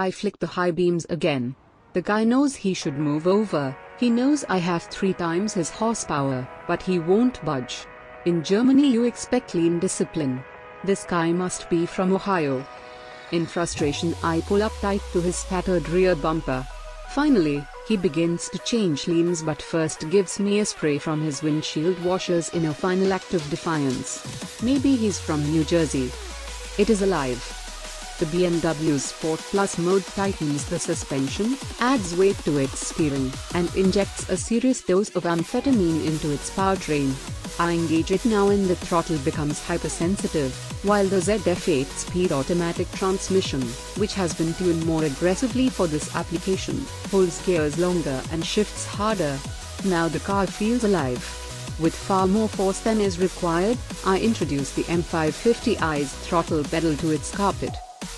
I flick the high beams again. The guy knows he should move over, he knows I have three times his horsepower, but he won't budge. In Germany you expect lane discipline. This guy must be from Ohio. In frustration I pull up tight to his tattered rear bumper. Finally, he begins to change lanes but first gives me a spray from his windshield washers in a final act of defiance. Maybe he's from New Jersey. It is alive. The BMW's Sport Plus mode tightens the suspension, adds weight to its steering, and injects a serious dose of amphetamine into its powertrain. I engage it now and the throttle becomes hypersensitive, while the ZF 8-speed automatic transmission, which has been tuned more aggressively for this application, pulls gears longer and shifts harder. Now the car feels alive. With far more force than is required, I introduce the M550i's throttle pedal to its carpet.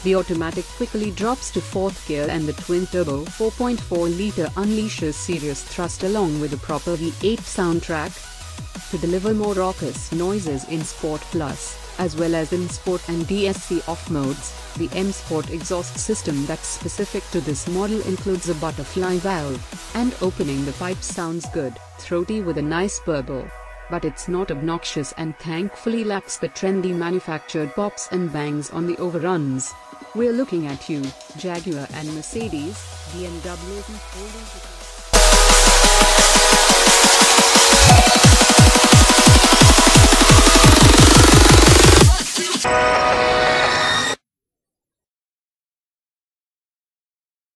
The automatic quickly drops to 4th gear and the twin-turbo 4.4-liter unleashes serious thrust along with a proper V8 soundtrack. To deliver more raucous noises in Sport Plus, as well as in Sport and DSC off modes, the M Sport exhaust system that's specific to this model includes a butterfly valve, and opening the pipe sounds good, throaty with a nice burble but it's not obnoxious and thankfully lacks the trendy manufactured pops and bangs on the overruns. We're looking at you, Jaguar and Mercedes, and